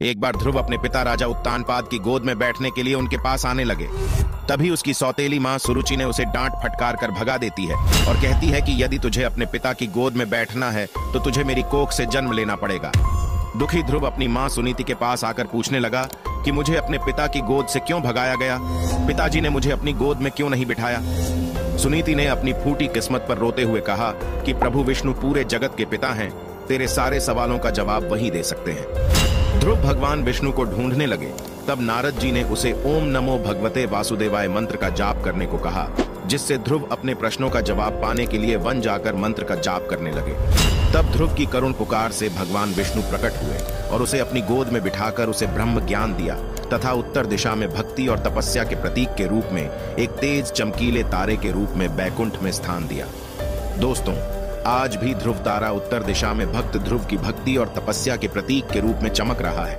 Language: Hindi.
एक बार ध्रुव अपने पिता राजा उत्तानपाद की गोद में बैठने के लिए उनके पास आने लगे। तभी उसकी सौतेली माँ सुरुचि ने उसे डांट फटकार कर भगा देती है और कहती है कि यदि तुझे अपने पिता की गोद में बैठना है तो तुझे मेरी कोख से जन्म लेना पड़ेगा। दुखी ध्रुव अपनी माँ सुनीति के पास आकर पूछने लगा कि मुझे अपने पिता की गोद से क्यों भगाया गया? पिताजी ने मुझे अपनी गोद में क्यों नहीं बिठाया? सुनीति ने अपनी फूटी किस्मत पर रोते हुए कहा कि प्रभु विष्णु पूरे जगत के पिता हैं, तेरे सारे सवालों का जवाब वही दे सकते हैं। ध्रुव भगवान विष्णु को ढूँढने लगे। तब नारद जी ने उसे ओम नमो भगवते वासुदेवाय मंत्र का जाप करने को कहा, जिससे ध्रुव अपने प्रश्नों का जवाब पाने के लिए वन जाकर मंत्र का जाप करने लगे। तब ध्रुव की करुण पुकार से भगवान विष्णु प्रकट हुए और उसे अपनी गोद में बिठाकर उसे ब्रह्म ज्ञान दिया, तथा उत्तर दिशा में भक्ति और तपस्या के प्रतीक के रूप में एक तेज चमकीले तारे के रूप में बैकुंठ में स्थान दिया। दोस्तों आज भी ध्रुव तारा उत्तर दिशा में भक्त ध्रुव की भक्ति और तपस्या के प्रतीक के रूप में चमक रहा है।